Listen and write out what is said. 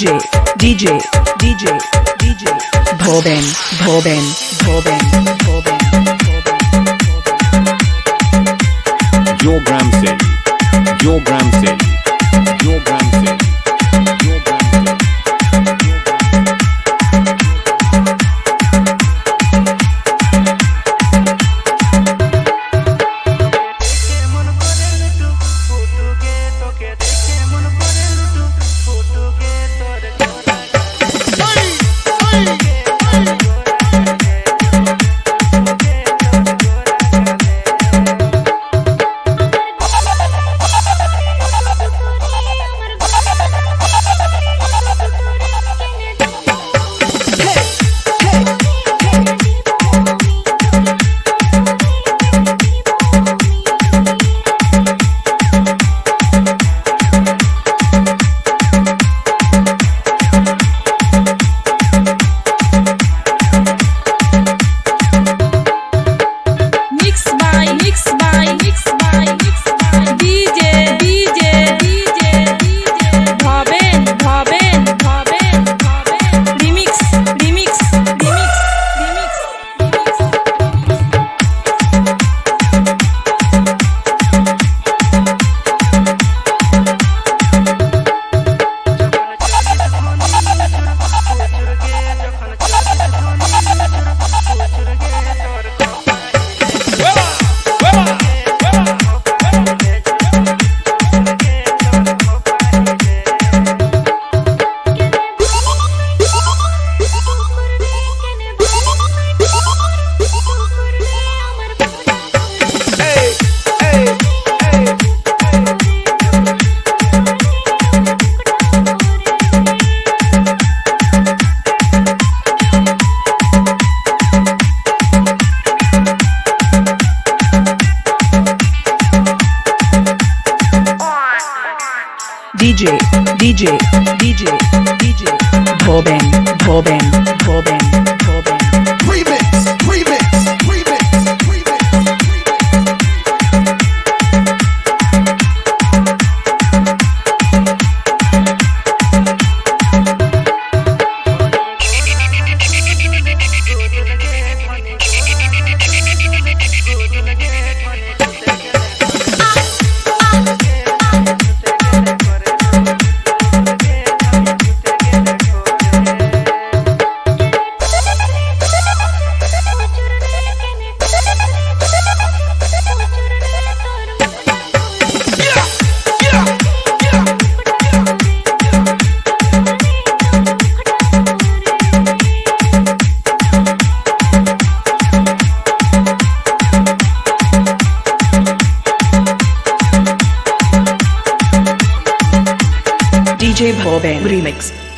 DJ, DJ, DJ, DJ. Bhoben, Bhoben, Bhoben, Bhoben, Bhoben. Yogram City. Yogram City. Yogram City. DJ, DJ, DJ, DJ. Bhoben, Bhoben, Bhoben, DJ Bhoben Remix.